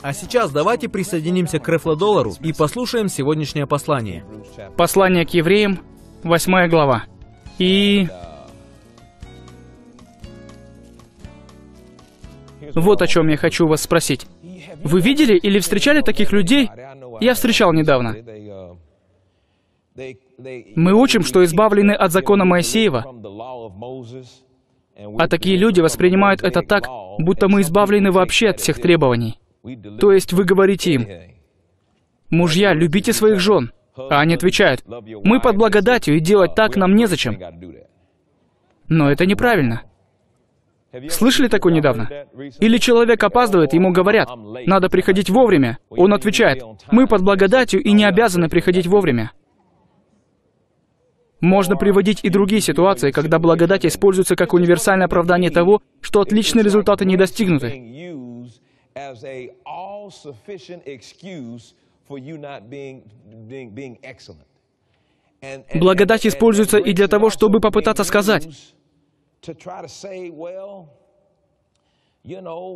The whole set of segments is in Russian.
А сейчас давайте присоединимся к Рефлодоллару и послушаем сегодняшнее послание. Послание к евреям, 8 глава. И... Вот о чем я хочу вас спросить. Вы видели или встречали таких людей? Я встречал недавно. Мы учим, что избавлены от закона Моисеева, а такие люди воспринимают это так, будто мы избавлены вообще от всех требований. То есть вы говорите им, «Мужья, любите своих жен», а они отвечают, «Мы под благодатью, и делать так нам незачем». Но это неправильно. Слышали такое недавно? Или человек опаздывает, ему говорят, «Надо приходить вовремя». Он отвечает, «Мы под благодатью и не обязаны приходить вовремя». Можно приводить и другие ситуации, когда благодать используется как универсальное оправдание того, что отличные результаты не достигнуты. Благодать используется и для того, чтобы попытаться сказать,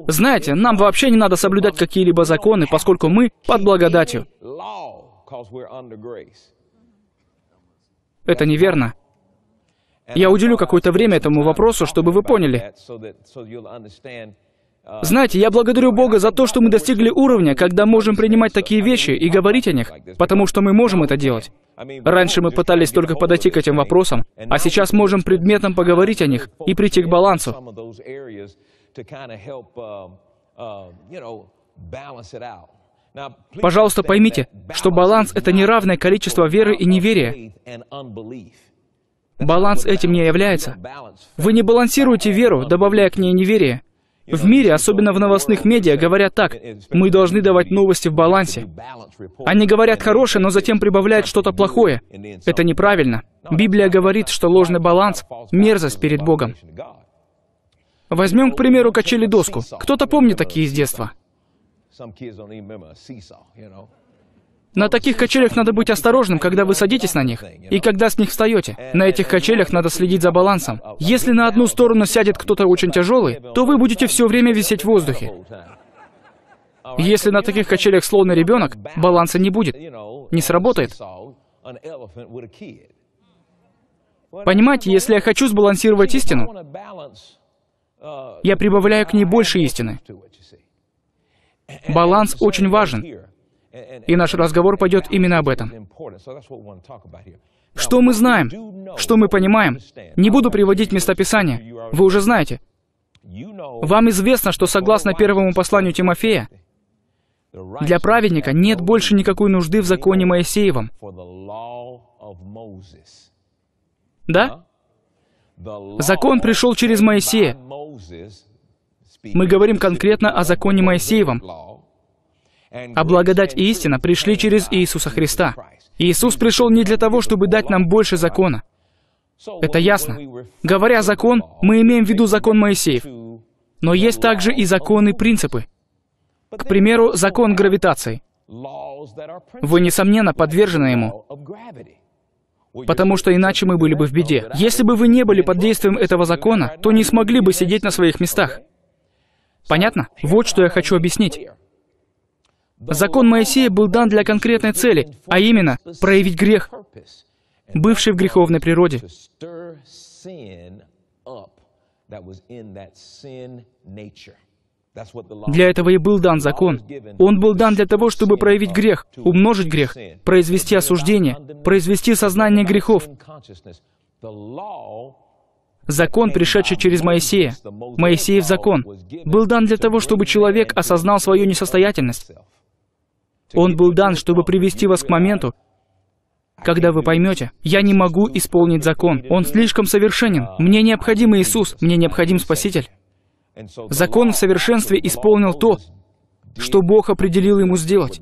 знаете, нам вообще не надо соблюдать какие-либо законы, поскольку мы под благодатью. Это неверно. Я уделю какое-то время этому вопросу, чтобы вы поняли. Знаете, я благодарю Бога за то, что мы достигли уровня, когда можем принимать такие вещи и говорить о них, потому что мы можем это делать. Раньше мы пытались только подойти к этим вопросам, а сейчас можем предметно поговорить о них и прийти к балансу. Пожалуйста, поймите, что баланс — это не равное количество веры и неверия. Баланс этим не является. Вы не балансируете веру, добавляя к ней неверие. В мире, особенно в новостных медиа, говорят так, мы должны давать новости в балансе. Они говорят хорошее, но затем прибавляют что-то плохое. Это неправильно. Библия говорит, что ложный баланс — мерзость перед Богом. Возьмем, к примеру, качели-доску. Кто-то помнит такие из детства? На таких качелях надо быть осторожным, когда вы садитесь на них, и когда с них встаете. На этих качелях надо следить за балансом. Если на одну сторону сядет кто-то очень тяжелый, то вы будете все время висеть в воздухе. Если на таких качелях слонный ребенок, баланса не будет. Не сработает. Понимаете, если я хочу сбалансировать истину, я прибавляю к ней больше истины. Баланс очень важен. И наш разговор пойдет именно об этом. Что мы знаем? Что мы понимаем? Не буду приводить местописания. Вы уже знаете. Вам известно, что согласно первому посланию Тимофея, для праведника нет больше никакой нужды в законе Моисеевом. Да? Закон пришел через Моисея. Мы говорим конкретно о законе Моисеевом. А благодать и истина пришли через Иисуса Христа. Иисус пришел не для того, чтобы дать нам больше закона. Это ясно. Говоря закон, мы имеем в виду закон Моисеев. Но есть также и законы и принципы. К примеру, закон гравитации. Вы, несомненно, подвержены ему. Потому что иначе мы были бы в беде. Если бы вы не были под действием этого закона, то не смогли бы сидеть на своих местах. Понятно? Вот что я хочу объяснить. Закон Моисея был дан для конкретной цели, а именно проявить грех, бывший в греховной природе. Для этого и был дан закон. Он был дан для того, чтобы проявить грех, умножить грех, произвести осуждение, произвести сознание грехов. Закон, пришедший через Моисея, Моисеев закон, был дан для того, чтобы человек осознал свою несостоятельность. Он был дан, чтобы привести вас к моменту, когда вы поймете, я не могу исполнить закон, он слишком совершенен, мне необходим Иисус, мне необходим Спаситель. Закон в совершенстве исполнил то, что Бог определил ему сделать.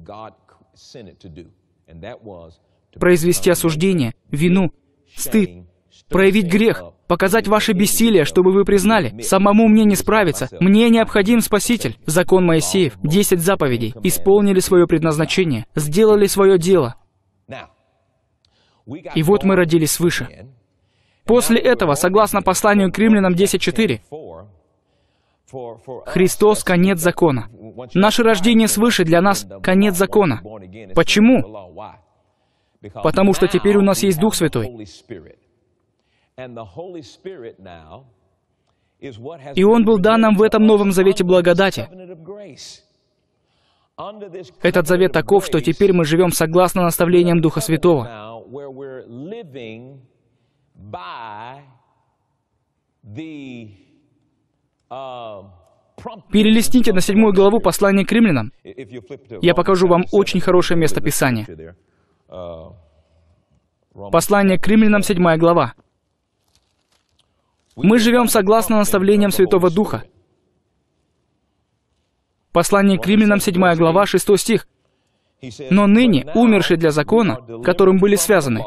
Произвести осуждение, вину, стыд, проявить грех, показать ваше бессилие, чтобы вы признали, самому мне не справиться, мне необходим Спаситель. Закон Моисеев, десять заповедей, исполнили свое предназначение, сделали свое дело. И вот мы родились свыше. После этого, согласно посланию к римлянам 10.4, Христос — конец закона. Наше рождение свыше для нас — конец закона. Почему? Потому что теперь у нас есть Дух Святой. И Он был дан нам в этом Новом Завете благодати. Этот завет таков, что теперь мы живем согласно наставлениям Духа Святого. Перелистните на седьмую главу послания к римлянам. Я покажу вам очень хорошее место Писания. Послание к римлянам, седьмая глава. Мы живем согласно наставлениям Святого Духа. Послание к римлянам, 7 глава, 6 стих. «Но ныне, умершие для закона, которым были связаны,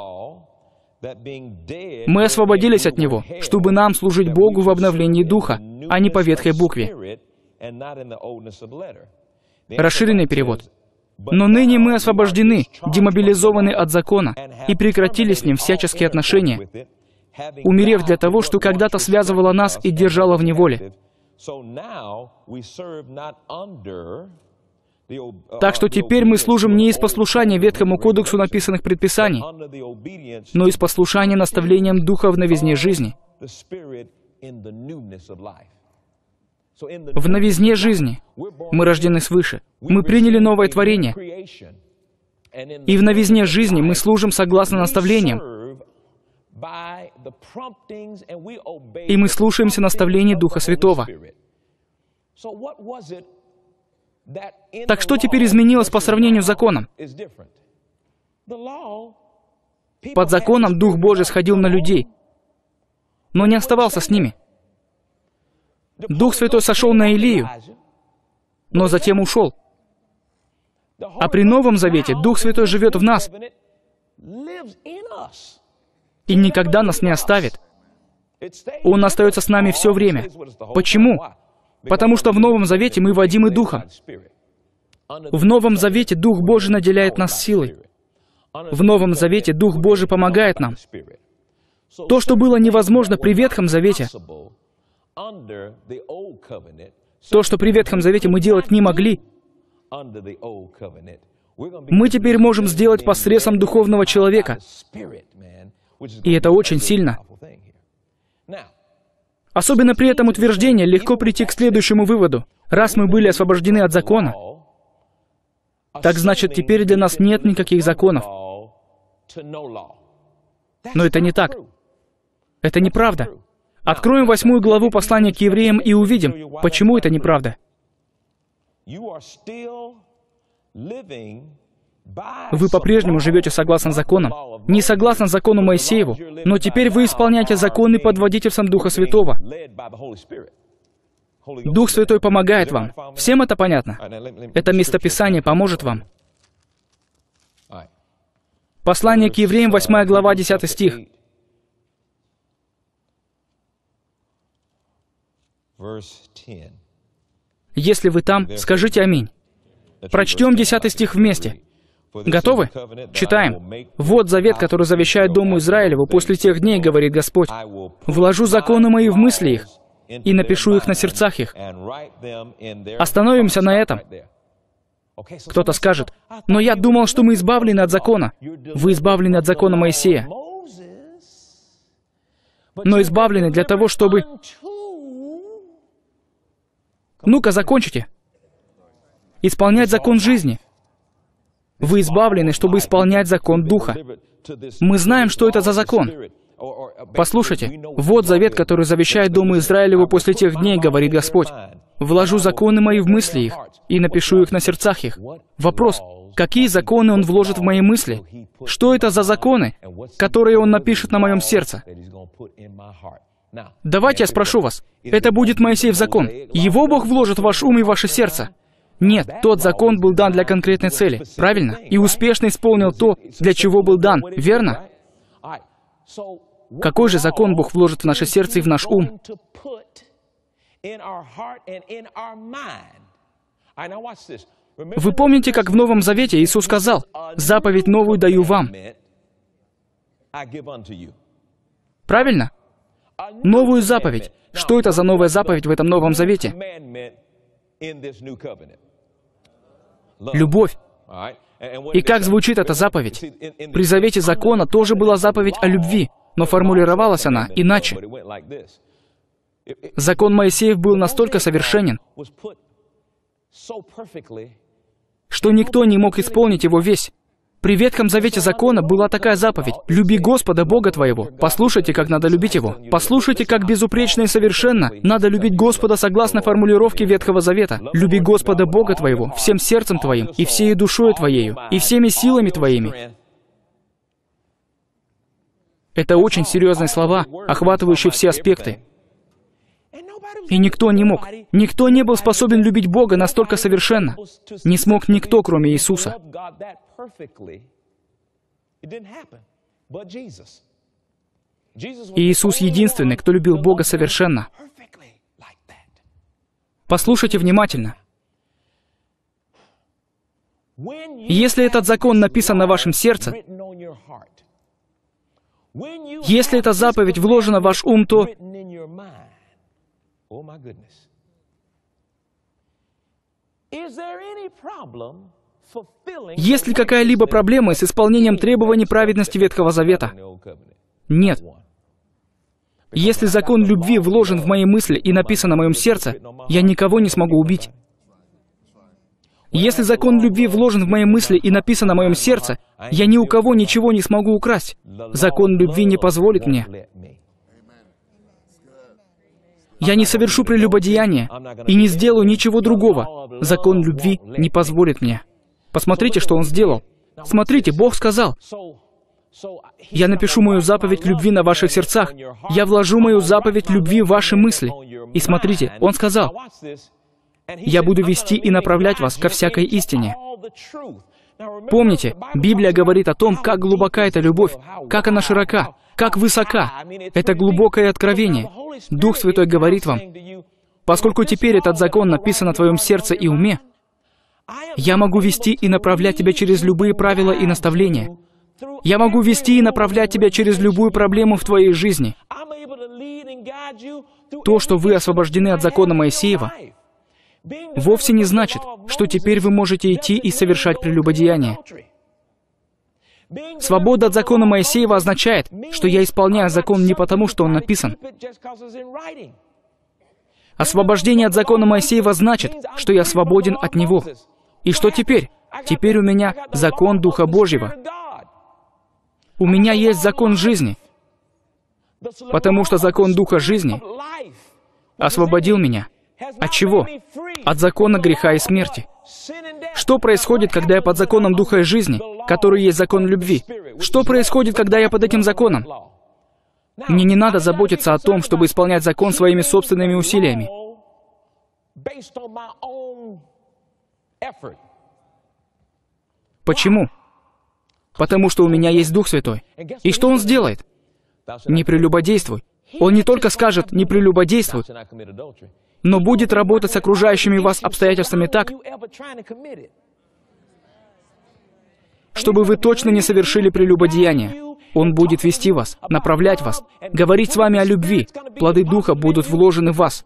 мы освободились от него, чтобы нам служить Богу в обновлении духа, а не по ветхой букве». Расширенный перевод. «Но ныне мы освобождены, демобилизованы от закона, и прекратили с ним всяческие отношения, умерев для того, что когда-то связывало нас и держало в неволе, так что теперь мы служим не из послушания Ветхому кодексу написанных предписаний, но из послушания наставлениям Духа в новизне жизни. В новизне жизни мы рождены свыше. Мы приняли новое творение. И в новизне жизни мы служим согласно наставлениям, и мы слушаемся наставлений Духа Святого. Так что теперь изменилось по сравнению с законом? Под законом Дух Божий сходил на людей, но не оставался с ними. Дух Святой сошел на Илию, но затем ушел. А при Новом Завете Дух Святой живет в нас и никогда нас не оставит. Он остается с нами все время. Почему? Потому что в Новом Завете мы водимы Духом. В Новом Завете Дух Божий наделяет нас силой. В Новом Завете Дух Божий помогает нам. То, что было невозможно при Ветхом Завете, то, что при Ветхом Завете мы делать не могли, мы теперь можем сделать посредством духовного человека. И это очень сильно. Особенно при этом утверждении легко прийти к следующему выводу. Раз мы были освобождены от закона, так значит, теперь для нас нет никаких законов. Но это не так. Это неправда. Откроем восьмую главу послания к евреям и увидим, почему это неправда. Вы по-прежнему живете согласно законам, не согласно закону Моисееву, но теперь вы исполняете законы под водительством Духа Святого. Дух Святой помогает вам. Всем это понятно? Это местописание поможет вам. Послание к евреям, 8 глава, 10 стих. Если вы там, скажите «Аминь». Прочтем 10 стих вместе. Готовы? Читаем. «Вот завет, который завещает Дому Израилеву после тех дней, говорит Господь. Вложу законы мои в мысли их и напишу их на сердцах их». Остановимся на этом. Кто-то скажет, «Но я думал, что мы избавлены от закона». Вы избавлены от закона Моисея. Но избавлены для того, чтобы... Ну-ка, закончите. Исполнять закон жизни — вы избавлены, чтобы исполнять закон Духа. Мы знаем, что это за закон. Послушайте, вот завет, который завещает Дому Израилеву после тех дней, говорит Господь. «Вложу законы мои в мысли их и напишу их на сердцах их». Вопрос, какие законы Он вложит в мои мысли? Что это за законы, которые Он напишет на моем сердце? Давайте я спрошу вас. Это будет Моисеев закон. Его Бог вложит в ваш ум и ваше сердце. Нет, тот закон был дан для конкретной цели, правильно? И успешно исполнил то, для чего был дан, верно? Какой же закон Бог вложит в наше сердце и в наш ум? Вы помните, как в Новом Завете Иисус сказал, «Заповедь новую даю вам». Правильно? новую заповедь. Что это за новая заповедь в этом Новом Завете? Любовь. И как звучит эта заповедь? При Завете Закона тоже была заповедь о любви, но формулировалась она иначе. Закон Моисеев был настолько совершенен, что никто не мог исполнить его весь. При Ветхом Завете Закона была такая заповедь «Люби Господа, Бога твоего». Послушайте, как надо любить Его. Послушайте, как безупречно и совершенно надо любить Господа согласно формулировке Ветхого Завета. «Люби Господа, Бога твоего, всем сердцем твоим, и всей душою твоею, и всеми силами твоими». Это очень серьезные слова, охватывающие все аспекты. И никто не мог, никто не был способен любить Бога настолько совершенно. Не смог никто, кроме Иисуса. И Иисус единственный, кто любил Бога совершенно. Послушайте внимательно. Если этот закон написан на вашем сердце, если эта заповедь вложена в ваш ум, то есть ли какая-либо проблема с исполнением требований праведности Ветхого Завета? Нет. Если закон любви вложен в мои мысли и написан на моем сердце, я никого не смогу убить. Если закон любви вложен в мои мысли и написан на моем сердце, я ни у кого ничего не смогу украсть. Закон любви не позволит мне. Я не совершу прелюбодеяние и не сделаю ничего другого. Закон любви не позволит мне. Посмотрите, что он сделал. Смотрите, Бог сказал, «Я напишу мою заповедь любви на ваших сердцах. Я вложу мою заповедь любви в ваши мысли». И смотрите, Он сказал, «Я буду вести и направлять вас ко всякой истине». Помните, Библия говорит о том, как глубока эта любовь, как она широка, как высока. Это глубокое откровение. Дух Святой говорит вам, поскольку теперь этот закон написан на твоем сердце и уме, я могу вести и направлять тебя через любые правила и наставления. Я могу вести и направлять тебя через любую проблему в твоей жизни. То, что вы освобождены от закона Моисеева, вовсе не значит, что теперь вы можете идти и совершать прелюбодеяние. Свобода от закона Моисеева означает, что я исполняю закон не потому, что он написан. Освобождение от закона Моисеева значит, что я свободен от него. И что теперь? Теперь у меня закон Духа Божьего. У меня есть закон жизни. Потому что закон Духа жизни освободил меня. От чего? От закона греха и смерти. Что происходит, когда я под законом Духа и жизни, который есть закон любви? Что происходит, когда я под этим законом? Мне не надо заботиться о том, чтобы исполнять закон своими собственными усилиями. Почему? Потому что у меня есть Дух Святой. И что Он сделает? Не прелюбодействуй. Он не только скажет «не прелюбодействуй», но будет работать с окружающими вас обстоятельствами так, чтобы вы точно не совершили прелюбодеяние. Он будет вести вас, направлять вас, говорить с вами о любви. Плоды Духа будут вложены в вас.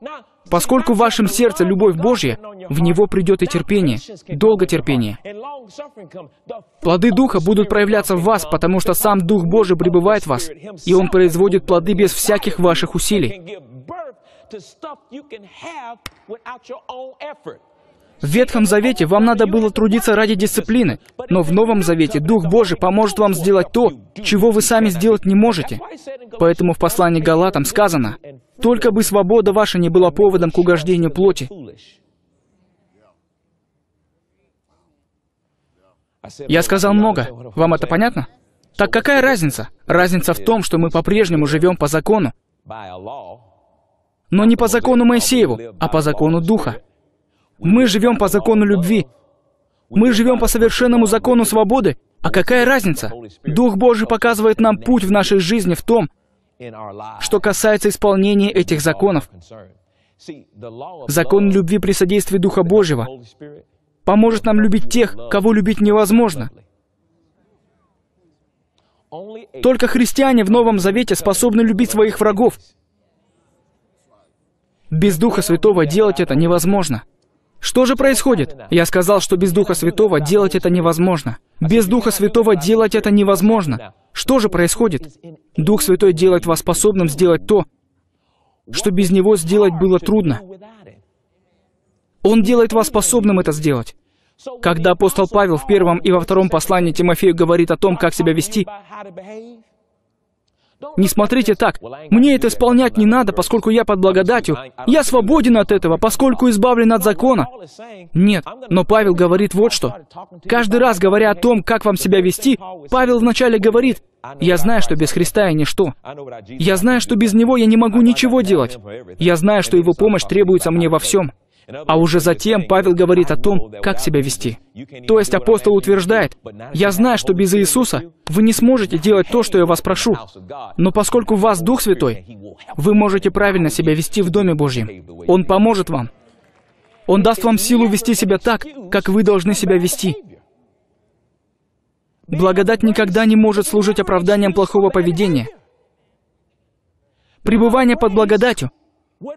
Поскольку в вашем сердце любовь Божья, в него придет и терпение, долготерпение. Плоды Духа будут проявляться в вас, потому что сам Дух Божий пребывает в вас, и Он производит плоды без всяких ваших усилий. В Ветхом Завете вам надо было трудиться ради дисциплины, но в Новом Завете Дух Божий поможет вам сделать то, чего вы сами сделать не можете. Поэтому в послании Галатам сказано, «Только бы свобода ваша не была поводом к угождению плоти». Я сказал много. Вам это понятно? Так какая разница? Разница в том, что мы по-прежнему живем по закону. Но не по закону Моисееву, а по закону Духа. Мы живем по закону любви. Мы живем по совершенному закону свободы. А какая разница? Дух Божий показывает нам путь в нашей жизни в том, что касается исполнения этих законов. Закон любви при содействии Духа Божьего поможет нам любить тех, кого любить невозможно. Только христиане в Новом Завете способны любить своих врагов. Без Духа Святого делать это невозможно. Что же происходит? Я сказал, что без Духа Святого делать это невозможно. Без Духа Святого делать это невозможно. Что же происходит? Дух Святой делает вас способным сделать то, что без Него сделать было трудно. Он делает вас способным это сделать. Когда апостол Павел в первом и во втором послании Тимофею говорит о том, как себя вести, не смотрите так. Мне это исполнять не надо, поскольку я под благодатью. Я свободен от этого, поскольку избавлен от закона. Нет, но Павел говорит вот что. Каждый раз, говоря о том, как вам себя вести, Павел вначале говорит, «Я знаю, что без Христа я ничто. Я знаю, что без Него я не могу ничего делать. Я знаю, что Его помощь требуется мне во всем». А уже затем Павел говорит о том, как себя вести. То есть апостол утверждает, «Я знаю, что без Иисуса вы не сможете делать то, что я вас прошу. Но поскольку в вас Дух Святой, вы можете правильно себя вести в Доме Божьем. Он поможет вам. Он даст вам силу вести себя так, как вы должны себя вести. Благодать никогда не может служить оправданием плохого поведения. Пребывание под благодатью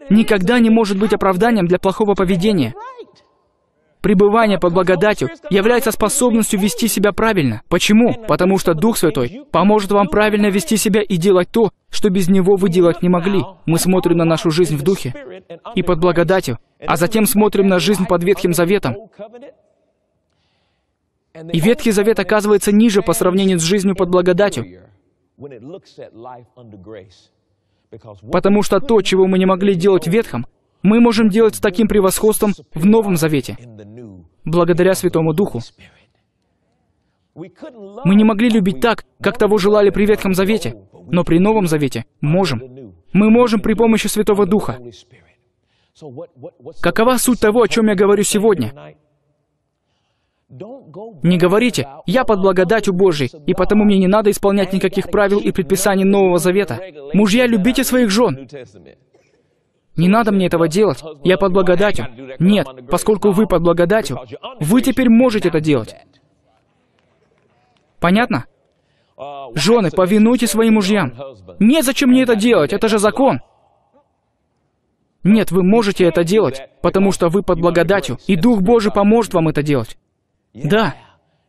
никогда не может быть оправданием для плохого поведения. Пребывание под благодатью является способностью вести себя правильно. Почему? Потому что Дух Святой поможет вам правильно вести себя и делать то, что без Него вы делать не могли. Мы смотрим на нашу жизнь в Духе и под благодатью, а затем смотрим на жизнь под Ветхим Заветом. И Ветхий Завет оказывается ниже по сравнению с жизнью под благодатью. Потому что то, чего мы не могли делать в Ветхом, мы можем делать с таким превосходством в Новом Завете, благодаря Святому Духу. Мы не могли любить так, как того желали при Ветхом Завете, но при Новом Завете можем. Мы можем при помощи Святого Духа. Какова суть того, о чем я говорю сегодня? Не говорите, я под благодатью Божией, и потому мне не надо исполнять никаких правил и предписаний Нового Завета. Мужья, любите своих жен. Не надо мне этого делать. Я под благодатью. Нет, поскольку вы под благодатью, вы теперь можете это делать. Понятно? Жены, повинуйте своим мужьям. Нет, зачем мне это делать? Это же закон. Нет, вы можете это делать, потому что вы под благодатью, и Дух Божий поможет вам это делать. Да,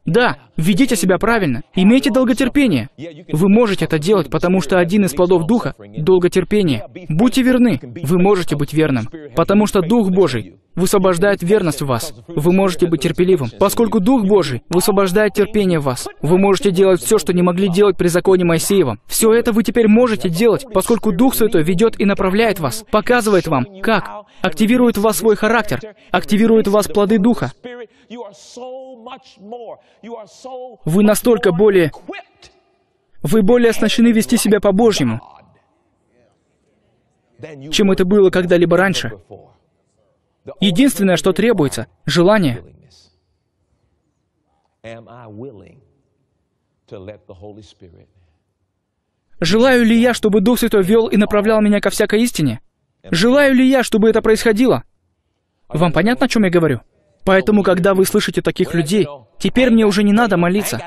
да, ведите себя правильно, имейте долготерпение. Вы можете это делать, потому что один из плодов Духа — долготерпение. Будьте верны, вы можете быть верным, потому что Дух Божий высвобождает верность в вас. Вы можете быть терпеливым, поскольку Дух Божий высвобождает терпение в вас. Вы можете делать все, что не могли делать при законе Моисеевом. Все это вы теперь можете делать, поскольку Дух Святой ведет и направляет вас, показывает вам, как, активирует в вас свой характер, активирует в вас плоды Духа. Вы настолько более... Вы более оснащены вести себя по-божьему, чем это было когда-либо раньше. Единственное, что требуется — желание. Желаю ли я, чтобы Дух Святой вел и направлял меня ко всякой истине? Желаю ли я, чтобы это происходило? Вам понятно, о чем я говорю? Поэтому, когда вы слышите таких людей, теперь мне уже не надо молиться.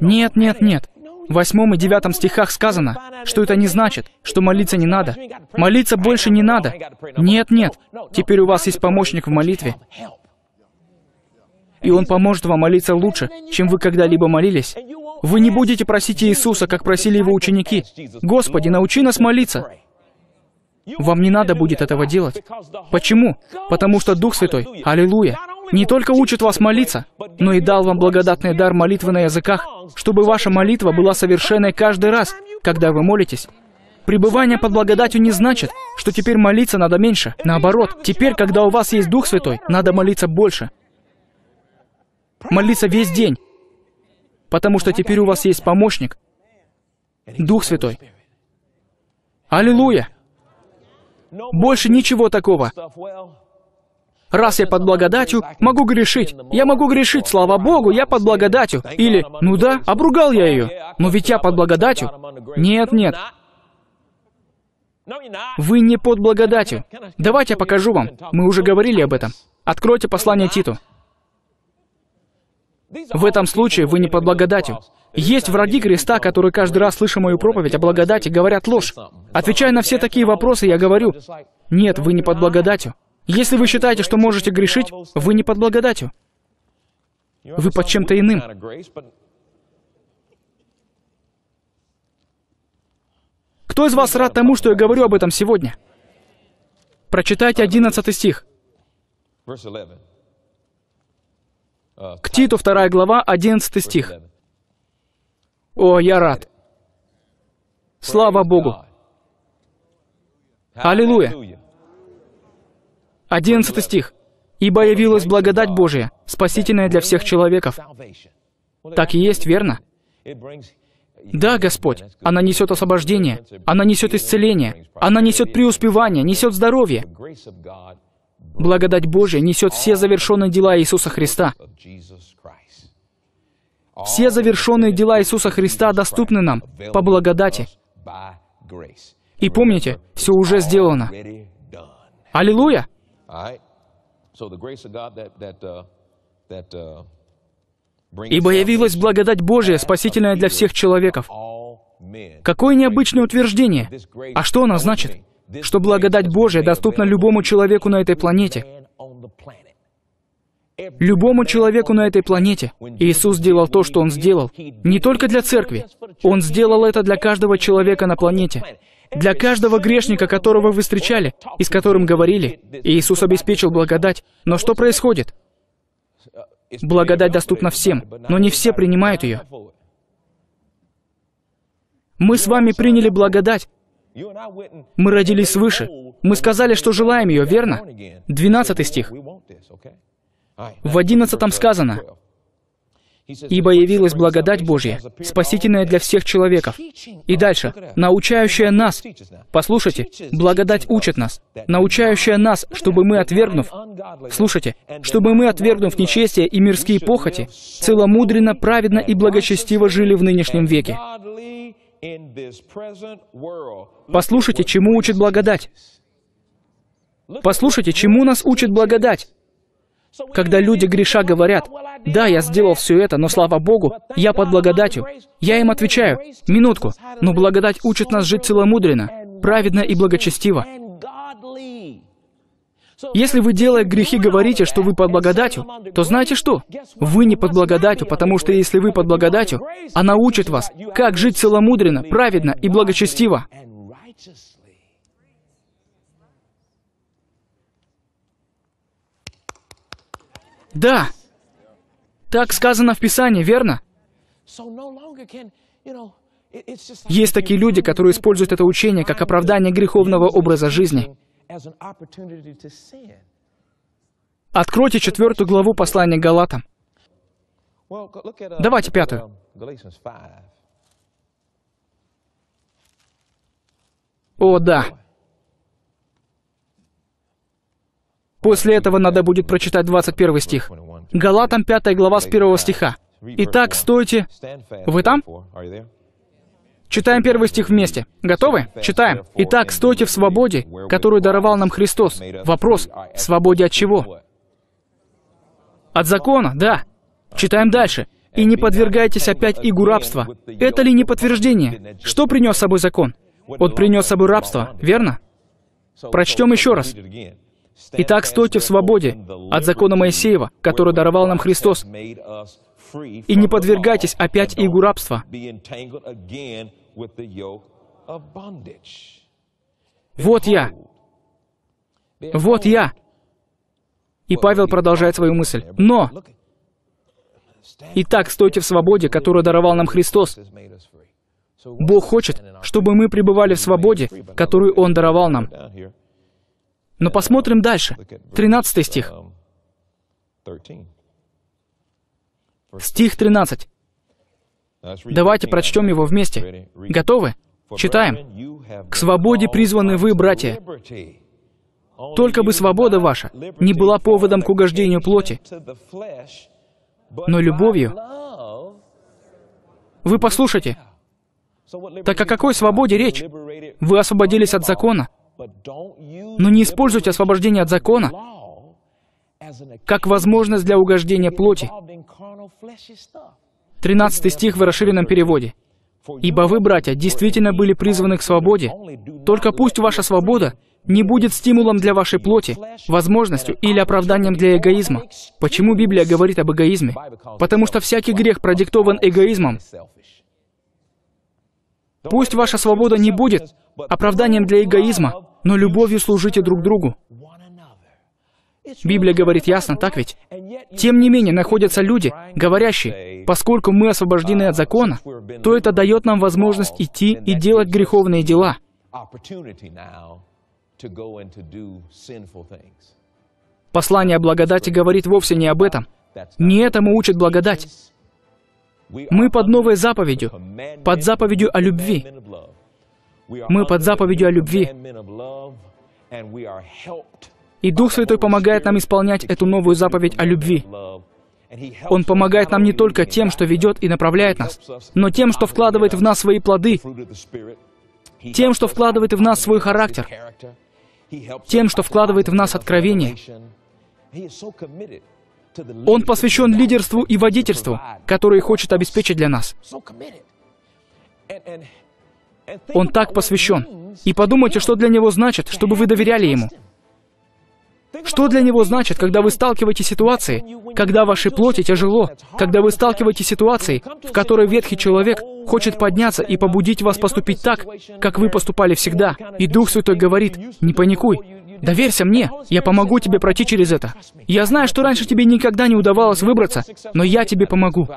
Нет, нет, нет. В восьмом и девятом стихах сказано, что это не значит, что молиться не надо. Молиться больше не надо. Нет, нет. Теперь у вас есть помощник в молитве. И он поможет вам молиться лучше, чем вы когда-либо молились. Вы не будете просить Иисуса, как просили его ученики. «Господи, научи нас молиться!» Вам не надо будет этого делать. Почему? Потому что Дух Святой, аллилуйя, не только учит вас молиться, но и дал вам благодатный дар молитвы на языках, чтобы ваша молитва была совершенной каждый раз, когда вы молитесь. Пребывание под благодатью не значит, что теперь молиться надо меньше. Наоборот, теперь, когда у вас есть Дух Святой, надо молиться больше. Молиться весь день. Потому что теперь у вас есть помощник. Дух Святой. Аллилуйя! Больше ничего такого. Раз я под благодатью, могу грешить. Я могу грешить, слава Богу, я под благодатью. Или, ну да, обругал я ее. Но ведь я под благодатью. Нет, нет. Вы не под благодатью. Давайте я покажу вам. Мы уже говорили об этом. Откройте послание Титу. В этом случае вы не под благодатью. Есть враги креста, которые каждый раз, слыша мою проповедь о благодати, говорят ложь. Отвечая на все такие вопросы, я говорю, Нет, вы не под благодатью. Если вы считаете, что можете грешить, вы не под благодатью. Вы под чем-то иным. Кто из вас рад тому, что я говорю об этом сегодня? Прочитайте 11 стих. К Титу 2 глава, 11 стих. О, я рад. Слава Богу. Аллилуйя. 11 стих. «Ибо явилась благодать Божия, спасительная для всех человеков». Так и есть, верно? Да, Господь, она несет освобождение, она несет исцеление, она несет преуспевание, несет здоровье. Благодать Божия несет все завершенные дела Иисуса Христа. Все завершенные дела Иисуса Христа доступны нам по благодати. И помните, все уже сделано. Аллилуйя! Ибо явилась благодать Божия, спасительная для всех человеков. Какое необычное утверждение! А что оно значит? Что благодать Божия доступна любому человеку на этой планете. Любому человеку на этой планете. Иисус сделал то, что Он сделал. Не только для церкви. Он сделал это для каждого человека на планете. Для каждого грешника, которого вы встречали и с которым говорили. Иисус обеспечил благодать. Но что происходит? Благодать доступна всем, но не все принимают ее. Мы с вами приняли благодать. Мы родились свыше. Мы сказали, что желаем ее, верно? 12 стих. В 11 сказано, «Ибо явилась благодать Божья, спасительная для всех человеков». И дальше, научающая нас. Послушайте, благодать учит нас. Научающая нас, чтобы мы, отвергнув, слушайте, чтобы мы, отвергнув нечестие и мирские похоти, целомудренно, праведно и благочестиво жили в нынешнем веке. Послушайте, чему учит благодать. Послушайте, чему нас учит благодать. Когда люди греша говорят, «Да, я сделал все это, но слава Богу, я под благодатью», я им отвечаю, «Минутку, но благодать учит нас жить целомудренно, праведно и благочестиво». Если вы, делая грехи, говорите, что вы под благодатью, то знаете что? Вы не под благодатью, потому что если вы под благодатью, она учит вас, как жить целомудренно, праведно и благочестиво. Да. Так сказано в Писании, верно? Есть такие люди, которые используют это учение как оправдание греховного образа жизни. Откройте четвертую главу послания Галатам. Давайте пятую. О, да. После этого надо будет прочитать 21 стих. Галатам 5 глава с 1 стиха. Итак, стойте. Вы там? Читаем первый стих вместе. Готовы? Читаем. Итак, стойте в свободе, которую даровал нам Христос. Вопрос, свободе от чего? От закона, да. Читаем дальше. И не подвергайтесь опять игу рабства. Это ли не подтверждение? Что принес с собой закон? Он принес с собой рабство, верно? Прочтем еще раз. Итак, стойте в свободе от закона Моисеева, который даровал нам Христос, и не подвергайтесь опять игу рабства. Вот я. Вот я. И Павел продолжает свою мысль. Но, итак, стойте в свободе, которую даровал нам Христос. Бог хочет, чтобы мы пребывали в свободе, которую Он даровал нам. Но посмотрим дальше. 13 стих. Стих 13. Давайте прочтем его вместе. Готовы? Читаем. «К свободе призваны вы, братья. Только бы свобода ваша не была поводом к угождению плоти, но любовью. Вы послушайте. Так о какой свободе речь? Вы освободились от закона, но не используйте освобождение от закона как возможность для угождения плоти. 13 стих в расширенном переводе. «Ибо вы, братья, действительно были призваны к свободе, только пусть ваша свобода не будет стимулом для вашей плоти, возможностью или оправданием для эгоизма. Почему Библия говорит об эгоизме? Потому что всякий грех продиктован эгоизмом. Пусть ваша свобода не будет оправданием для эгоизма, но любовью служите друг другу. Библия говорит ясно, так ведь? Тем не менее, находятся люди, говорящие, поскольку мы освобождены от закона, то это дает нам возможность идти и делать греховные дела. Послание о благодати говорит вовсе не об этом. Не этому учит благодать. Мы под новой заповедью, под заповедью о любви. Мы под заповедью о любви. И Дух Святой помогает нам исполнять эту новую заповедь о любви. Он помогает нам не только тем, что ведет и направляет нас, но тем, что вкладывает в нас свои плоды, тем, что вкладывает в нас свой характер, тем, что вкладывает в нас откровение. Он посвящен лидерству и водительству, которые хочет обеспечить для нас. Он так посвящен. И подумайте, что для него значит, чтобы вы доверяли ему. Что для него значит, когда вы сталкиваетесь с ситуацией, когда вашей плоти тяжело, когда вы сталкиваетесь с ситуацией, в которой ветхий человек хочет подняться и побудить вас поступить так, как вы поступали всегда, и Дух Святой говорит, не паникуй, Доверься мне, я помогу тебе пройти через это. Я знаю, что раньше тебе никогда не удавалось выбраться, но я тебе помогу.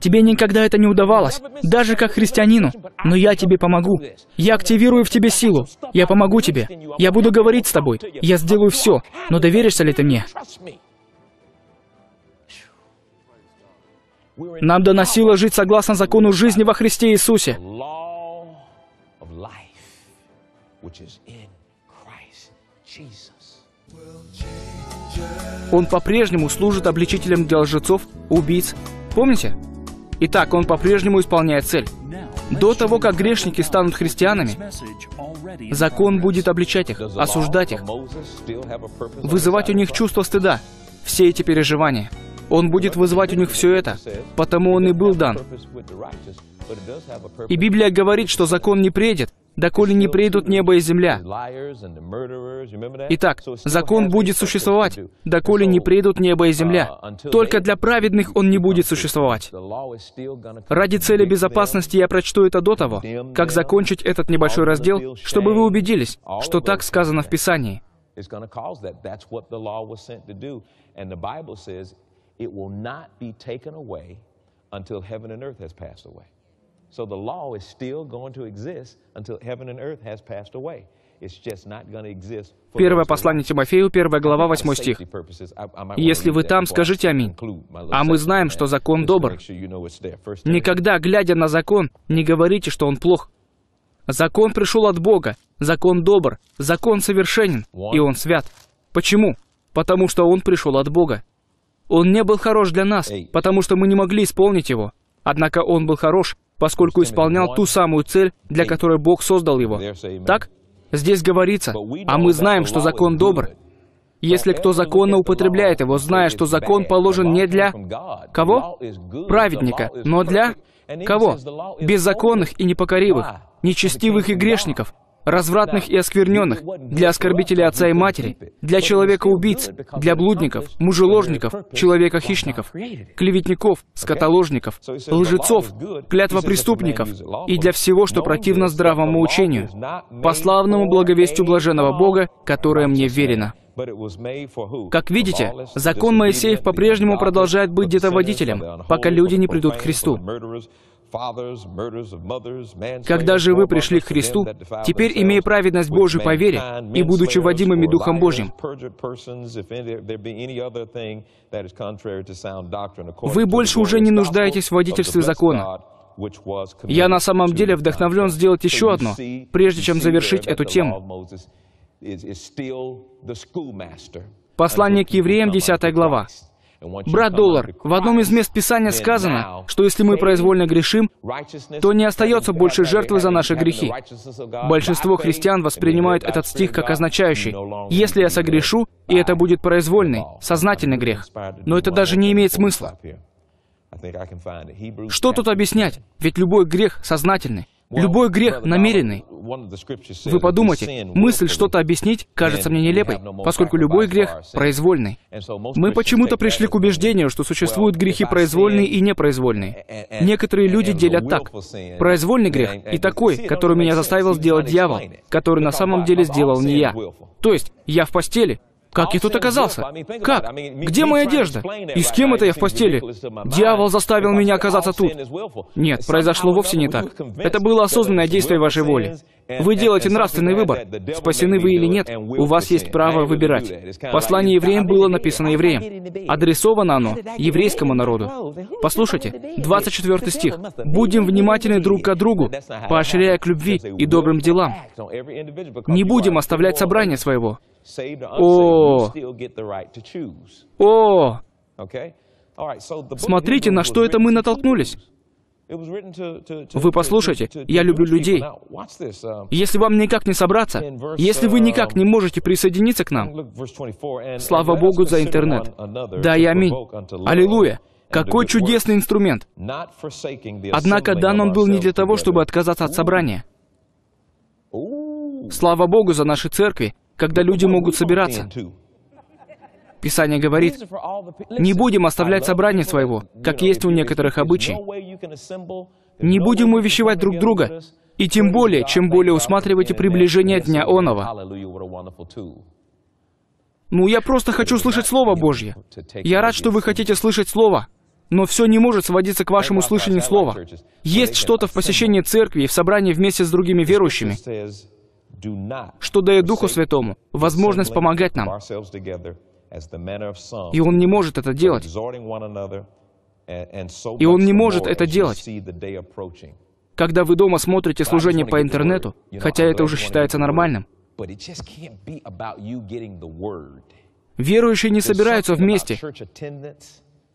Тебе никогда это не удавалось, даже как христианину, но я тебе помогу. Я активирую в тебе силу. Я помогу тебе. Я буду говорить с тобой. Я сделаю все. Но доверишься ли ты мне? Нам дана сила жить согласно закону жизни во Христе Иисусе. Он по-прежнему служит обличителем для лжецов, убийц. Помните? Итак, он по-прежнему исполняет цель. До того, как грешники станут христианами, закон будет обличать их, осуждать их, вызывать у них чувство стыда, все эти переживания. Он будет вызывать у них все это, потому он и был дан. И Библия говорит, что закон не предет, доколе не придут небо и земля. Итак, закон будет существовать, доколе не придут небо и земля. Только для праведных он не будет существовать. Ради цели безопасности я прочту это до того, как закончить этот небольшой раздел, чтобы вы убедились, что так сказано в Писании. It will not be taken away until heaven and earth has passed away. So the law is still going to exist until heaven and earth has passed away. Первое послание Тимофею, первая глава, восьмой стих. «Если вы там, скажите аминь. А мы знаем, что закон добр. Никогда, глядя на закон, не говорите, что он плох. Закон пришел от Бога, закон добр, закон совершенен, и он свят. Почему? Потому что он пришел от Бога. Он не был хорош для нас, потому что мы не могли исполнить его. Однако он был хорош, поскольку исполнял ту самую цель, для которой Бог создал его. Так? Здесь говорится, а мы знаем, что закон добр. Если кто законно употребляет его, зная, что закон положен не для кого? Праведника, но для кого? Беззаконных и непокоривых, нечестивых и грешников, развратных и оскверненных, для оскорбителей отца и матери, для человека-убийц, для блудников, мужеложников, человека-хищников, клеветников, скотоложников, лжецов, клятвопреступников и для всего, что противно здравому учению, по славному благовестию блаженного Бога, которое мне верено. Как видите, закон Моисеев по-прежнему продолжает быть где-то водителем, пока люди не придут к Христу. Когда же вы пришли к Христу, теперь, имея праведность Божию по вере и будучи водимыми Духом Божьим, вы больше уже не нуждаетесь в водительстве закона. Я на самом деле вдохновлен сделать еще одно, прежде чем завершить эту тему. Послание к евреям, 10 глава. Брат Доллар, в одном из мест Писания сказано, что если мы произвольно грешим, то не остается больше жертвы за наши грехи. Большинство христиан воспринимают этот стих как означающий, если я согрешу, и это будет произвольный, сознательный грех. Но это даже не имеет смысла. Что тут объяснять? Ведь любой грех сознательный. Любой грех намеренный. Вы подумайте, мысль что-то объяснить кажется мне нелепой, поскольку любой грех произвольный. Мы почему-то пришли к убеждению, что существуют грехи произвольные и непроизвольные. Некоторые люди делят так. Произвольный грех и такой, который меня заставил сделать дьявол, который на самом деле сделал не я. То есть, я в постели, как я тут оказался? Как? Где моя одежда? И с кем это я в постели? Дьявол заставил меня оказаться тут. Нет, произошло вовсе не так. Это было осознанное действие вашей воли. Вы делаете нравственный выбор. Спасены вы или нет, у вас есть право выбирать. Послание евреям было написано евреям. Адресовано оно еврейскому народу. Послушайте, 24 стих. «Будем внимательны друг к другу, поощряя к любви и добрым делам. Не будем оставлять собрание своего, о! О! Смотрите, на что это мы натолкнулись. Вы послушайте, я люблю людей. Если вам никак не собраться, если вы никак не можете присоединиться к нам, слава Богу за интернет. Да и аминь. Аллилуйя. Какой чудесный инструмент. Однако дан он был не для того, чтобы отказаться от собрания. Слава Богу за наши церкви, когда люди могут собираться. Писание говорит, не будем оставлять собрание своего, как есть у некоторых обычай. Не будем увещевать друг друга, и тем более, чем более усматриваете приближение Дня Онова. Ну, я просто хочу слышать Слово Божье. Я рад, что вы хотите слышать Слово. Но все не может сводиться к вашему слышанию Слова. Есть что-то в посещении церкви и в собрании вместе с другими верующими, что дает Духу Святому возможность помогать нам. И Он не может это делать. И Он не может это делать. Когда вы дома смотрите служение по интернету, хотя это уже считается нормальным, верующие не собираются вместе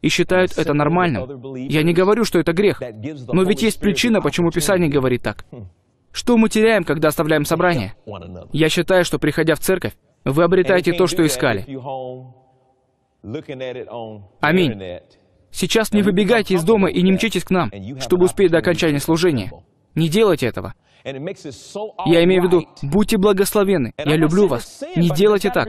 и считают это нормальным. Я не говорю, что это грех, но ведь есть причина, почему Писание говорит так. Что мы теряем, когда оставляем собрание? Я считаю, что приходя в церковь, вы обретаете то, что искали. Аминь. Сейчас не выбегайте из дома и не мчитесь к нам, чтобы успеть до окончания служения. Не делайте этого. Я имею в виду, будьте благословены. Я люблю вас. Не делайте так.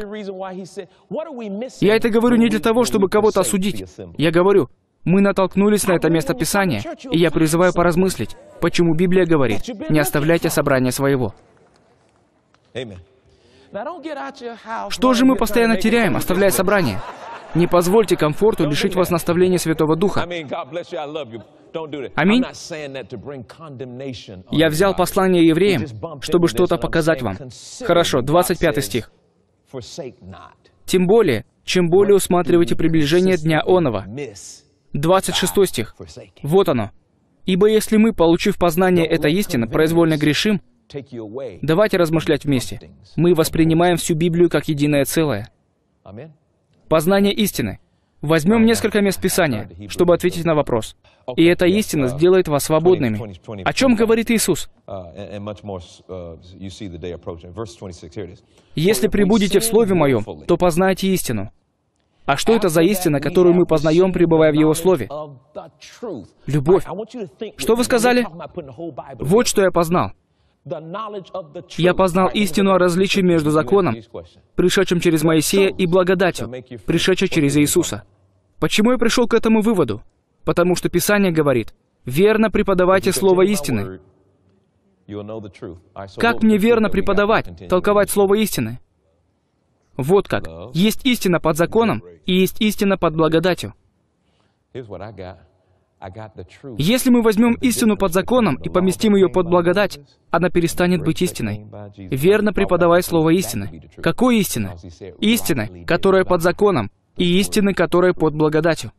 Я это говорю не для того, чтобы кого-то осудить. Я говорю, мы натолкнулись на это место Писания, и я призываю поразмыслить, почему Библия говорит, не оставляйте собрание своего. Что же мы постоянно теряем, оставляя собрание? Не позвольте комфорту лишить вас наставления Святого Духа. Аминь. Я взял послание евреям, чтобы что-то показать вам. Хорошо, 25 стих. Тем более, чем более усматриваете приближение Дня Онова, 26 стих. Вот оно. «Ибо если мы, получив познание этой истины, произвольно грешим, давайте размышлять вместе. Мы воспринимаем всю Библию как единое целое. Познание истины. Возьмем несколько мест Писания, чтобы ответить на вопрос. И эта истина сделает вас свободными. О чем говорит Иисус? «Если прибудете в Слове Моем, то познаете истину, а что это за истина, которую мы познаем, пребывая в Его Слове? Любовь. Что вы сказали? Вот что я познал. Я познал истину о различии между законом, пришедшим через Моисея, и благодатью, пришедшей через Иисуса. Почему я пришел к этому выводу? Потому что Писание говорит, верно преподавайте Слово истины. Как мне верно преподавать, толковать Слово истины? Вот как. Есть истина под законом, и есть истина под благодатью. Если мы возьмем истину под законом и поместим ее под благодать, она перестанет быть истиной. Верно преподавай слово истины. Какой истины? Истины, которая под законом, и истины, которая под благодатью.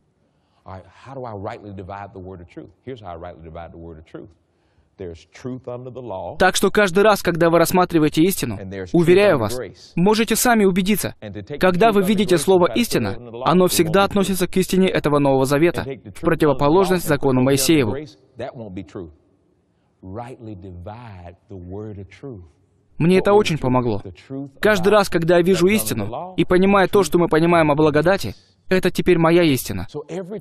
Так что каждый раз, когда вы рассматриваете истину, уверяю вас, можете сами убедиться, когда вы видите слово «истина», оно всегда относится к истине этого Нового Завета, в противоположность закону Моисееву. Мне это очень помогло. Каждый раз, когда я вижу истину и понимаю то, что мы понимаем о благодати, это теперь моя истина.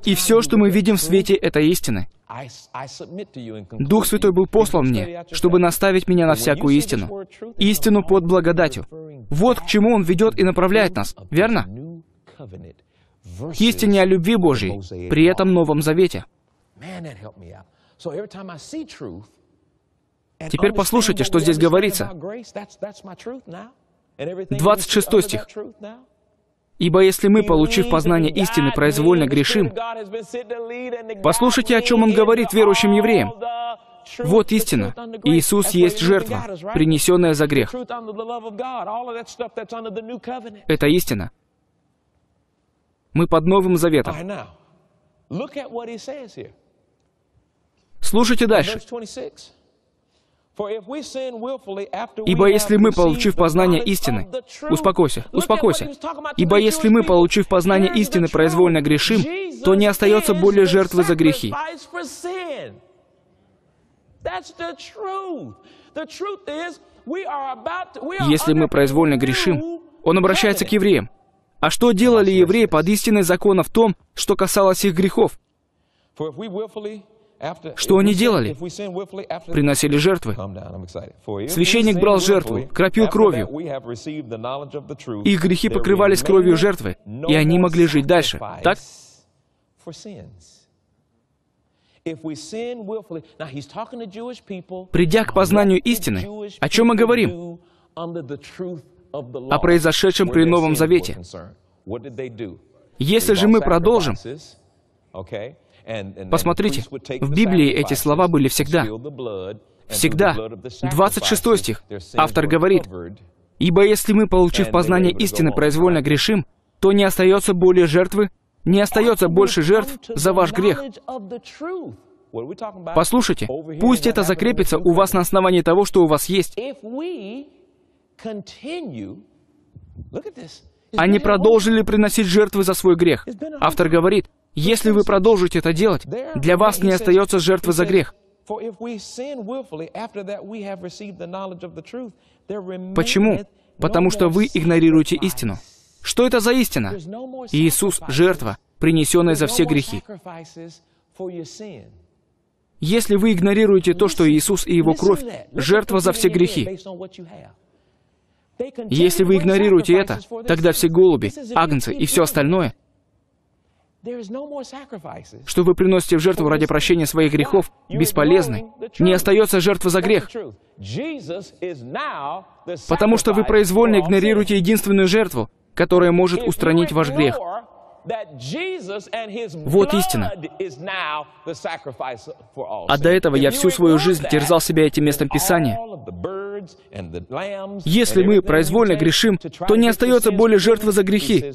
И все, что мы видим в свете, это истины. Дух Святой был послан мне, чтобы наставить меня на всякую истину. Истину под благодатью. Вот к чему Он ведет и направляет нас, верно? К истине о любви Божьей, при этом Новом Завете. Теперь послушайте, что здесь говорится. 26 стих. Ибо если мы, получив познание истины, произвольно грешим, послушайте, о чем он говорит верующим евреям. Вот истина. Иисус есть жертва, принесенная за грех. Это истина. Мы под Новым Заветом. Слушайте дальше. Ибо если мы, получив познание истины, успокойся, успокойся, ибо если мы, получив познание истины, произвольно грешим, то не остается более жертвы за грехи. Если мы произвольно грешим, он обращается к евреям. А что делали евреи под истиной закона в том, что касалось их грехов? Что они делали? Приносили жертвы. Священник брал жертву, кропил кровью. Их грехи покрывались кровью жертвы, и они могли жить дальше. Так? Придя к познанию истины, о чем мы говорим? О произошедшем при Новом Завете. Если же мы продолжим, Посмотрите, в Библии эти слова были всегда. Всегда. 26 стих. Автор говорит, «Ибо если мы, получив познание истины, произвольно грешим, то не остается более жертвы, не остается больше жертв за ваш грех». Послушайте, пусть это закрепится у вас на основании того, что у вас есть. Они продолжили приносить жертвы за свой грех. Автор говорит, если вы продолжите это делать, для вас не остается жертвы за грех. Почему? Потому что вы игнорируете истину. Что это за истина? Иисус — жертва, принесенная за все грехи. Если вы игнорируете то, что Иисус и Его кровь — жертва за все грехи, если вы игнорируете это, тогда все голуби, агнцы и все остальное — что вы приносите в жертву ради прощения своих грехов, бесполезны. Не остается жертва за грех. Потому что вы произвольно игнорируете единственную жертву, которая может устранить ваш грех. Вот истина. А до этого я всю свою жизнь терзал себя этим местом Писания. Если мы произвольно грешим, то не остается более жертвы за грехи.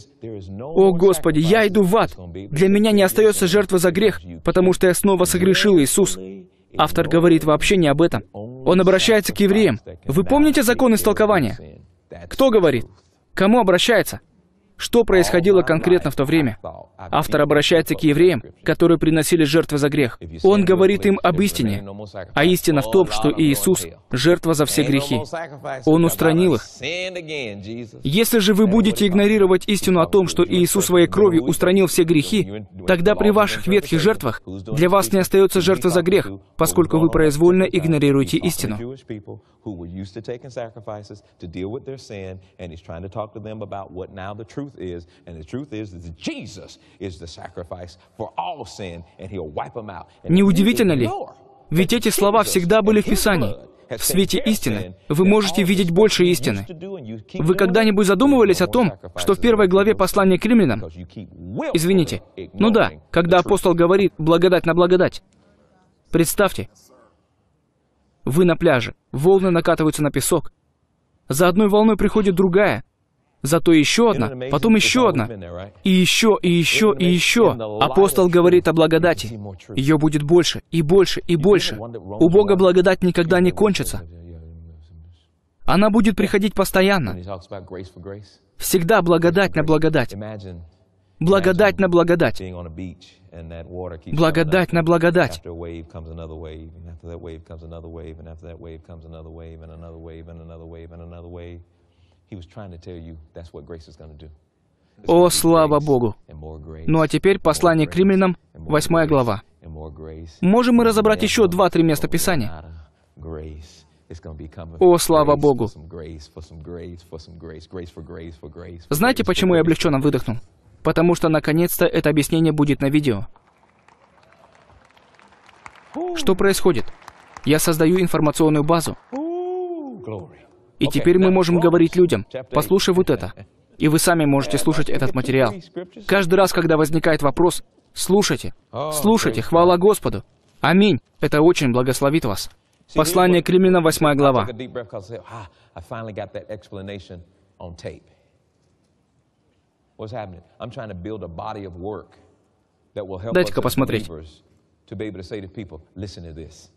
О, Господи, я иду в ад. Для меня не остается жертвы за грех, потому что я снова согрешил Иисус. Автор говорит вообще не об этом. Он обращается к евреям. Вы помните закон истолкования? Кто говорит? Кому обращается? Что происходило конкретно в то время? Автор обращается к евреям, которые приносили жертвы за грех. Он говорит им об истине. А истина в том, что Иисус — жертва за все грехи. Он устранил их. Если же вы будете игнорировать истину о том, что Иисус своей кровью устранил все грехи, тогда при ваших ветхих жертвах для вас не остается жертвы за грех, поскольку вы произвольно игнорируете истину. who were used to taking sacrifices to deal with their sin, and he's trying to talk to them about what now the truth is. And the truth is that Jesus is the sacrifice for all sin, and he'll wipe them out. Неудивительно ли? Ведь эти слова всегда были в Писании. В свете истины вы можете видеть больше истины. Вы когда-нибудь задумывались о том, что в первой главе послания к римлянам, извините, ну да, когда апостол говорит «благодать на благодать», представьте, вы на пляже, волны накатываются на песок. За одной волной приходит другая, зато еще одна, потом еще одна, и еще, и еще, и еще. Апостол говорит о благодати. Ее будет больше, и больше, и больше. У Бога благодать никогда не кончится. Она будет приходить постоянно. Всегда благодать на благодать. Благодать на благодать. Благодать на благодать. О, слава Богу! Ну а теперь послание к римлянам, 8 глава. Можем мы разобрать еще два-три места Писания? О, слава Богу! Знаете, почему я облегченно выдохнул? Потому что, наконец-то, это объяснение будет на видео. Что происходит? Я создаю информационную базу. И теперь мы можем говорить людям, послушай вот это. И вы сами можете слушать этот материал. Каждый раз, когда возникает вопрос, слушайте, слушайте, хвала Господу. Аминь. Это очень благословит вас. Послание к Римлянам, 8 глава. Дайте-ка посмотреть.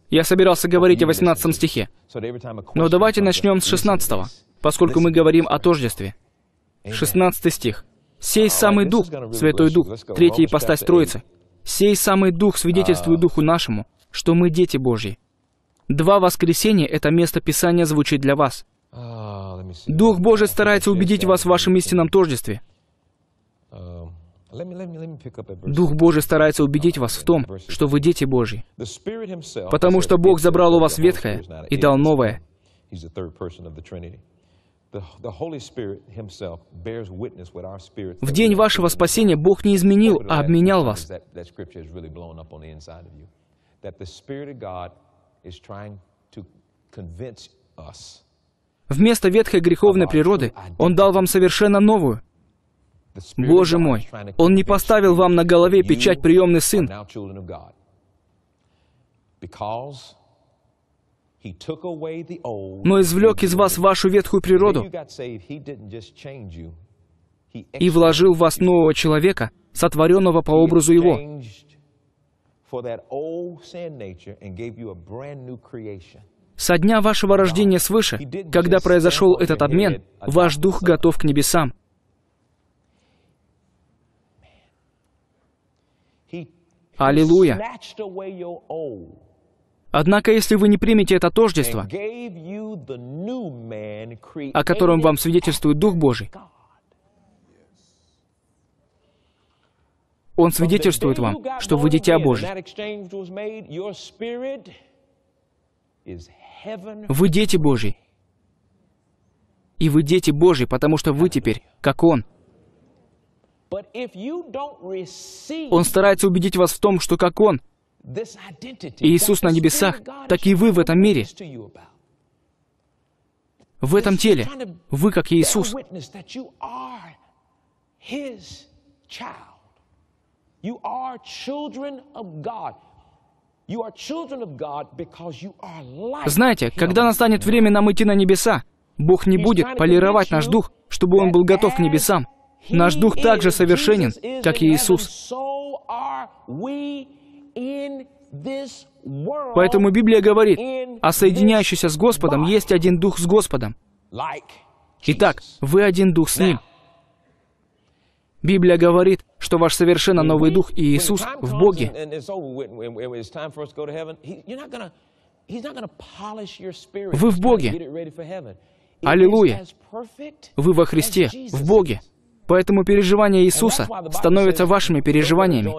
Я собирался говорить о 18 стихе, но давайте начнем с 16, поскольку мы говорим о тождестве. 16 стих. «Сей самый Дух, Святой Дух, третья ипостась Троицы, сей самый Дух свидетельствует Духу нашему, что мы дети Божьи». Два воскресения это место Писания звучит для вас. Дух Божий старается убедить вас в вашем истинном тождестве. Дух Божий старается убедить вас в том, что вы дети Божьи, потому что Бог забрал у вас ветхое и дал новое. В день вашего спасения Бог не изменил, а обменял вас. Вместо ветхой греховной природы Он дал вам совершенно новую. Боже мой, Он не поставил вам на голове печать приемный сын, но извлек из вас вашу ветхую природу. и вложил в вас нового человека, сотворенного по образу Его. Со дня вашего рождения свыше, когда произошел этот обмен, ваш дух готов к небесам. Аллилуйя! Однако, если вы не примете это тождество, о котором вам свидетельствует Дух Божий, Он свидетельствует вам, что вы дитя Божье. Вы дети Божьи. И вы дети Божьи, потому что вы теперь, как Он. Он старается убедить вас в том, что как Он, Иисус на небесах, так и вы в этом мире. В этом теле. Вы как Иисус. Знаете, когда настанет время нам идти на небеса, Бог не будет полировать наш дух, чтобы он был готов к небесам. Наш дух также совершенен, как и Иисус. Поэтому Библия говорит, а соединяющийся с Господом есть один дух с Господом. Итак, вы один дух с Ним. Библия говорит, что ваш совершенно новый дух и Иисус в Боге. Вы в Боге. Аллилуйя. Вы во Христе, в Боге. Поэтому переживания Иисуса становятся вашими переживаниями.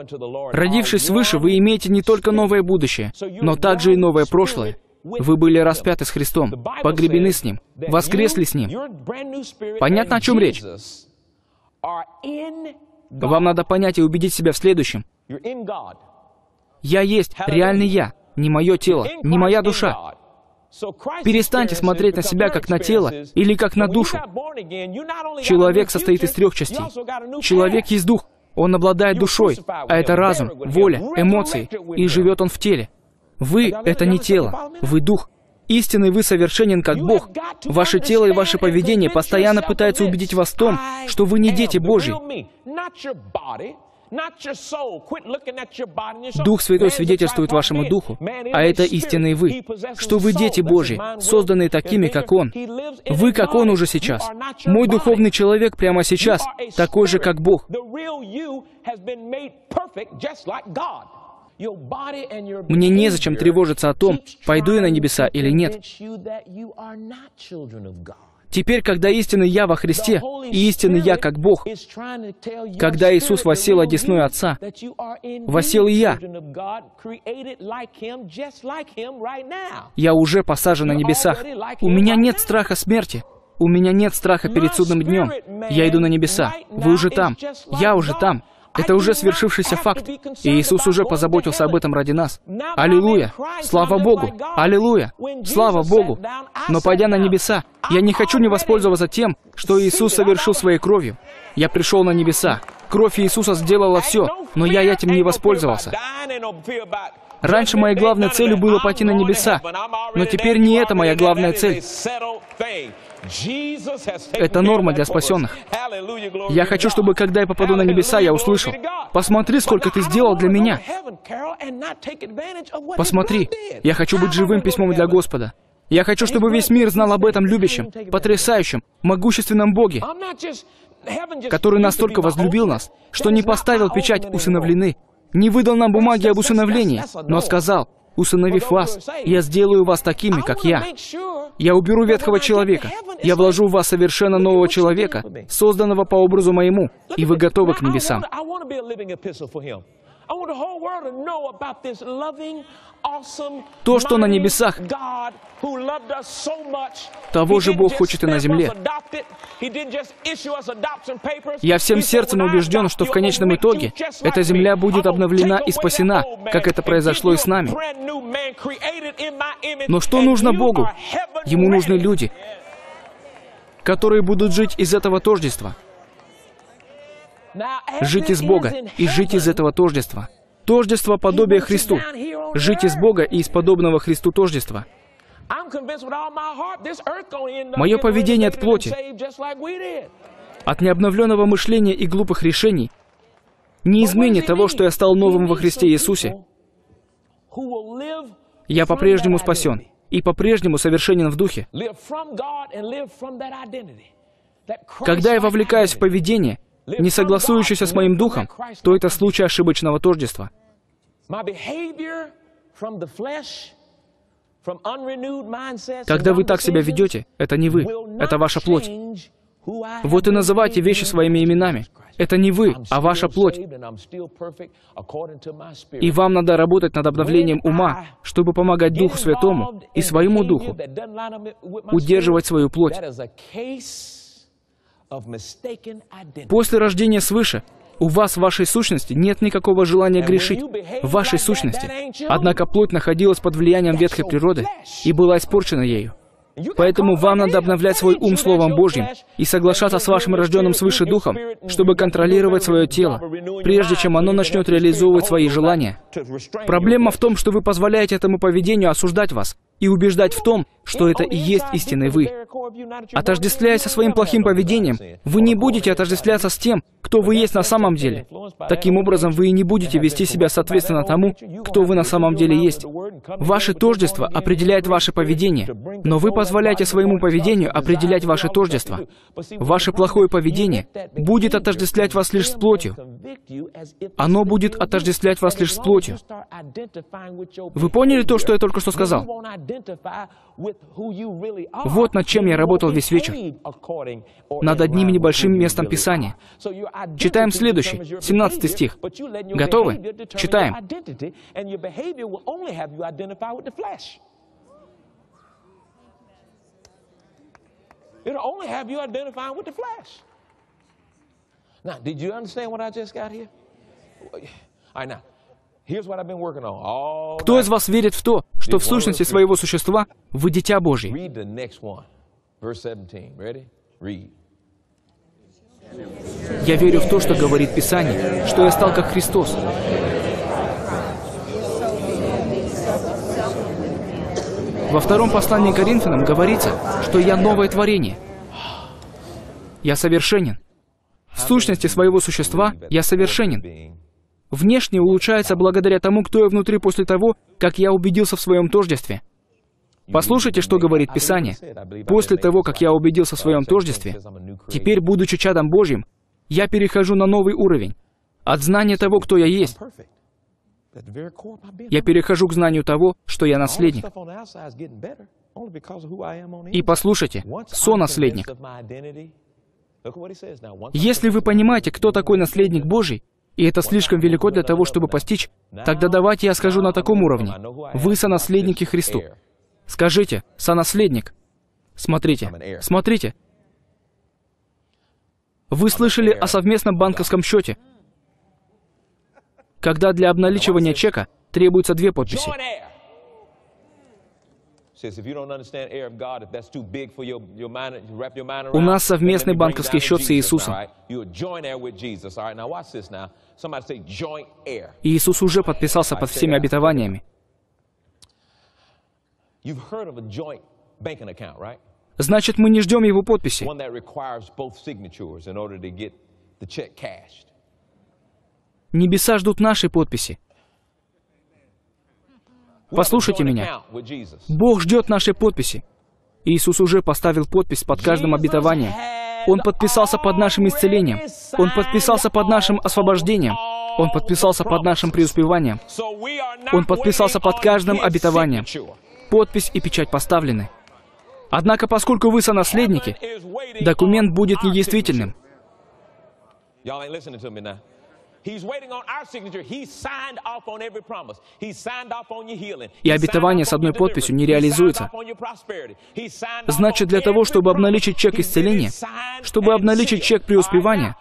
Родившись свыше, вы имеете не только новое будущее, но также и новое прошлое. Вы были распяты с Христом, погребены с Ним, воскресли с Ним. Понятно, о чем речь? Вам надо понять и убедить себя в следующем. Я есть реальный я, не мое тело, не моя душа. Перестаньте смотреть на себя как на тело или как на душу. Человек состоит из трех частей. Человек есть дух, он обладает душой, а это разум, воля, эмоции, и живет он в теле. Вы — это не тело, вы дух. Истинный вы совершенен как Бог. Ваше тело и ваше поведение постоянно пытаются убедить вас в том, что вы не дети Божьи. Дух Святой свидетельствует вашему духу, а это истинные вы, что вы дети Божьи, созданные такими, как Он. Вы, как Он уже сейчас. Мой духовный человек прямо сейчас, такой же, как Бог. Мне незачем тревожиться о том, пойду я на небеса или нет. Теперь, когда истинный Я во Христе и истинный Я как Бог, когда Иисус восел одесную Отца, восел и я. Я уже посажен на небесах. У меня нет страха смерти. У меня нет страха перед судным днем. Я иду на небеса. Вы уже там. Я уже там. Это уже свершившийся факт. И Иисус уже позаботился об этом ради нас. Аллилуйя! Слава Богу! Аллилуйя! Слава Богу! Но пойдя на небеса, я не хочу не воспользоваться тем, что Иисус совершил своей кровью. Я пришел на небеса. Кровь Иисуса сделала все, но я этим не воспользовался. Раньше моей главной целью было пойти на небеса, но теперь не это моя главная цель. Это норма для спасенных. Я хочу, чтобы когда я попаду на небеса, я услышал, «Посмотри, сколько ты сделал для меня!» Посмотри, я хочу быть живым письмом для Господа. Я хочу, чтобы весь мир знал об этом любящем, потрясающем, могущественном Боге, который настолько возлюбил нас, что не поставил печать усыновлены, не выдал нам бумаги об усыновлении, но сказал, усыновив вас, я сделаю вас такими, как я. Я уберу ветхого человека. Я вложу в вас совершенно нового человека, созданного по образу моему, и вы готовы к небесам. То, что на небесах, того же Бог хочет и на земле. Я всем сердцем убежден, что в конечном итоге эта земля будет обновлена и спасена, как это произошло и с нами. Но что нужно Богу? Ему нужны люди, которые будут жить из этого тождества. Жить из Бога и жить из этого тождества. Тождество подобия Христу. Жить из Бога и из подобного Христу тождества. Мое поведение от плоти, от необновленного мышления и глупых решений не изменит того, что я стал новым во Христе Иисусе. Я по-прежнему спасен и по-прежнему совершенен в духе. Когда я вовлекаюсь в поведение, не согласующийся с моим духом, то это случай ошибочного тождества. Когда вы так себя ведете, это не вы, это ваша плоть. Вот и называйте вещи своими именами. Это не вы, а ваша плоть. И вам надо работать над обновлением ума, чтобы помогать Духу Святому и своему Духу удерживать свою плоть. После рождения свыше у вас в вашей сущности нет никакого желания грешить, в вашей сущности. Однако плоть находилась под влиянием ветхой природы и была испорчена ею. Поэтому вам надо обновлять свой ум Словом Божьим и соглашаться с вашим рожденным свыше Духом, чтобы контролировать свое тело, прежде чем оно начнет реализовывать свои желания. Проблема в том, что вы позволяете этому поведению осуждать вас и убеждать в том, что это и есть истинный вы. Отождествляясь со своим плохим поведением, вы не будете отождествляться с тем, кто вы есть на самом деле. Таким образом, вы и не будете вести себя соответственно тому, кто вы на самом деле есть. Ваше тождество определяет ваше поведение, но вы позволяете своему поведению определять ваше тождество. Ваше плохое поведение будет отождествлять вас лишь с плотью. Оно будет отождествлять вас лишь с плотью. Вы поняли то, что я только что сказал? Вот над чем я работал весь вечер. Над одним небольшим местом Писания. Читаем следующий, 17 стих. Готовы? Читаем. It'll only have you identifying with the flesh. Now, did you understand what I just got here? All right, now, кто из вас верит в то, что в сущности своего существа вы дитя Божье? Я верю в то, что говорит Писание, что я стал как Христос. Во втором послании к Коринфянам говорится, что я новое творение. Я совершенен. В сущности своего существа я совершенен. Внешне улучшается благодаря тому, кто я внутри после того, как я убедился в своем тождестве. Послушайте, что говорит Писание. После того, как я убедился в своем тождестве, теперь, будучи чадом Божьим, я перехожу на новый уровень. От знания того, кто я есть. Я перехожу к знанию того, что я наследник. И послушайте, сонаследник. Если вы понимаете, кто такой наследник Божий, и это слишком велико для того, чтобы постичь, тогда давайте я скажу на таком уровне. Вы сонаследники Христу. Скажите, сонаследник. Смотрите, смотрите. Вы слышали о совместном банковском счете, когда для обналичивания чека требуется две подписи. У нас совместный банковский счет с Иисусом. Иисус уже подписался под всеми обетованиями. Значит, мы не ждем его подписи. Небеса ждут нашей подписи. Послушайте меня. Бог ждет нашей подписи. Иисус уже поставил подпись под каждым обетованием. Он подписался под нашим исцелением. Он подписался под нашим освобождением. Он подписался под нашим преуспеванием. Он подписался под каждым обетованием. Подпись и печать поставлены. Однако, поскольку вы сонаследники, документ будет недействительным. И обетование с одной подписью не реализуется. Значит, для того, чтобы обналичить чек исцеления, чтобы обналичить чек преуспевания,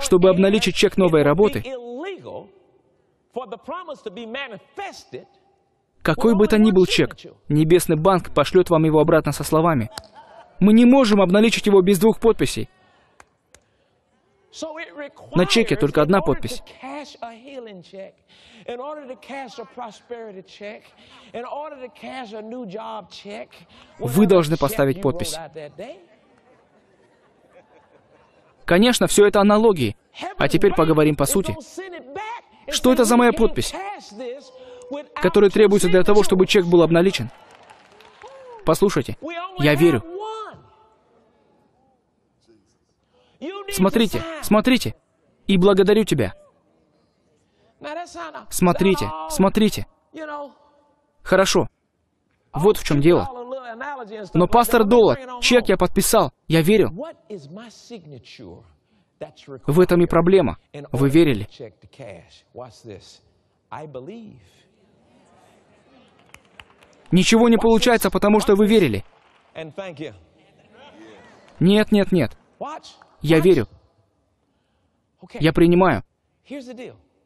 чтобы обналичить чек новой работы, какой бы то ни был чек, Небесный банк пошлет вам его обратно со словами. Мы не можем обналичить его без двух подписей. На чеке только одна подпись. Вы должны поставить подпись. Конечно, все это аналогии. А теперь поговорим по сути. Что это за моя подпись, которая требуется для того, чтобы чек был обналичен? Послушайте, я верю. Смотрите, смотрите. И благодарю тебя. Смотрите, смотрите. Хорошо. Вот в чем дело. Но, пастор Доллар, чек я подписал. Я верил. В этом и проблема. Вы верили. Ничего не получается, потому что вы верили. Нет, нет, нет. Я верю. Я принимаю.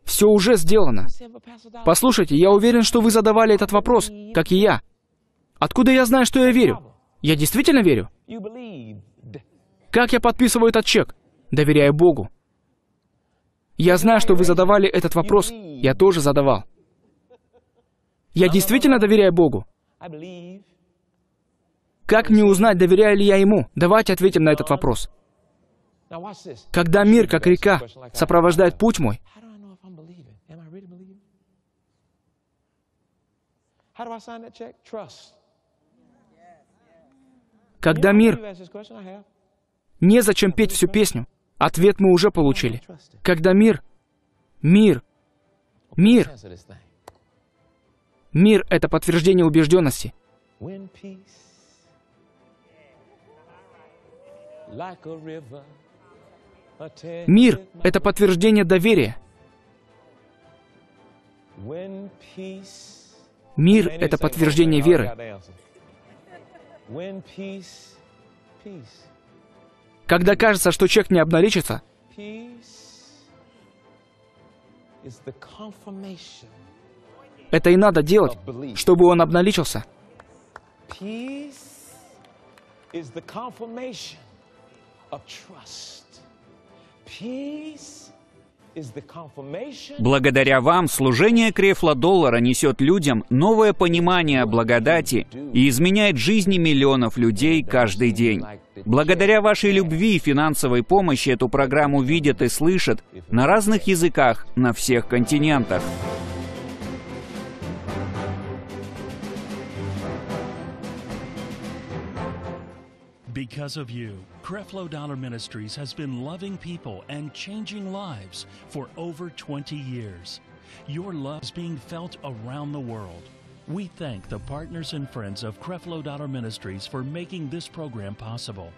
Все уже сделано. Послушайте, я уверен, что вы задавали этот вопрос, как и я. Откуда я знаю, что я верю? Я действительно верю? Как я подписываю этот чек? Доверяя Богу. Я знаю, что вы задавали этот вопрос. Я тоже задавал. Я действительно доверяю Богу? Как мне узнать, доверяю ли я Ему? Давайте ответим на этот вопрос. Когда мир, как река, сопровождает путь мой, когда мир... Незачем петь всю песню. Ответ мы уже получили. Когда мир... Мир... Мир... Мир — это подтверждение убежденности. Мир — это подтверждение доверия. Мир — это подтверждение веры. Когда кажется, что чек не обналичится, это и надо делать, чтобы он обналичился. Благодаря вам служение Крефла Доллара несет людям новое понимание о благодати и изменяет жизни миллионов людей каждый день. Благодаря вашей любви и финансовой помощи эту программу видят и слышат на разных языках на всех континентах. Because of you, Creflo Dollar Ministries has been loving people and changing lives for over 20 years. Your love is being felt around the world. We thank the partners and friends of Creflo Dollar Ministries for making this program possible.